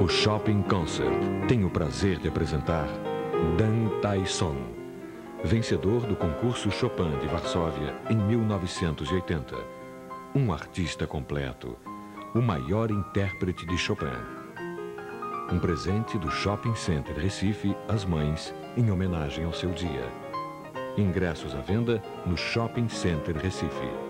O Shopping Concert tem o prazer de apresentar Dan Tyson, vencedor do concurso Chopin de Varsóvia em 1980. Um artista completo, o maior intérprete de Chopin. Um presente do Shopping Center Recife às mães em homenagem ao seu dia. Ingressos à venda no Shopping Center Recife.